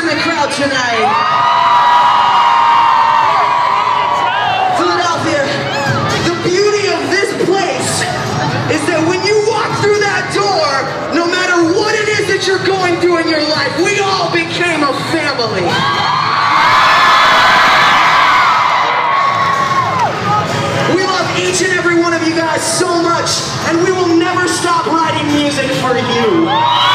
in the crowd tonight. Philadelphia, the beauty of this place is that when you walk through that door, no matter what it is that you're going through in your life, we all became a family. We love each and every one of you guys so much, and we will never stop writing music for you.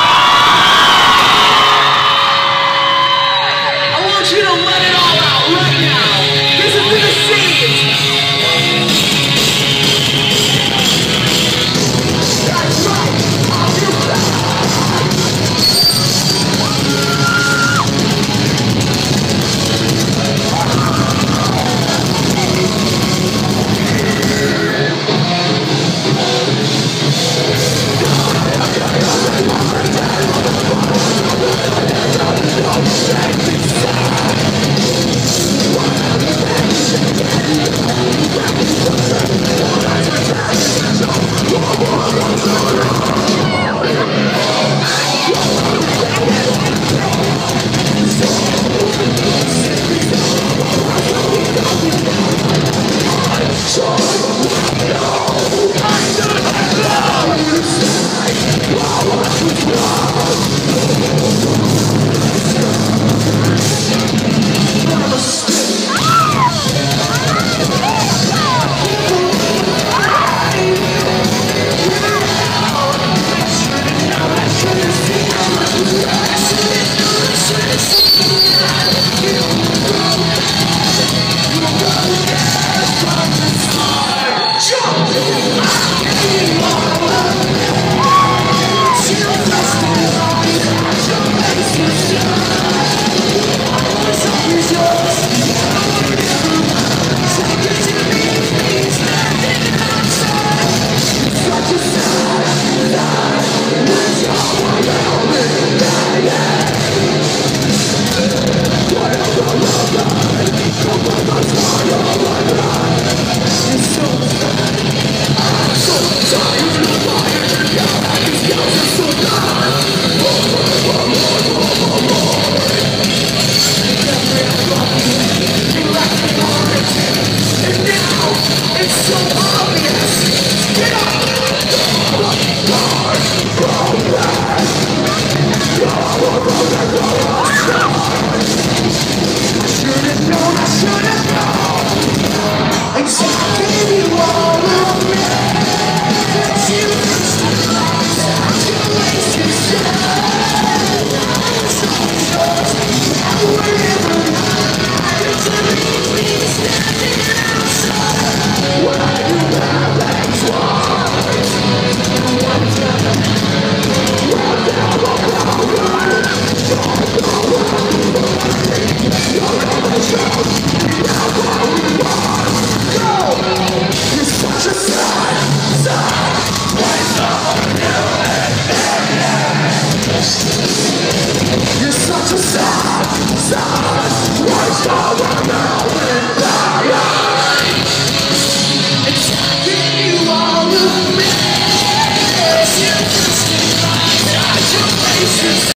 I should've known. is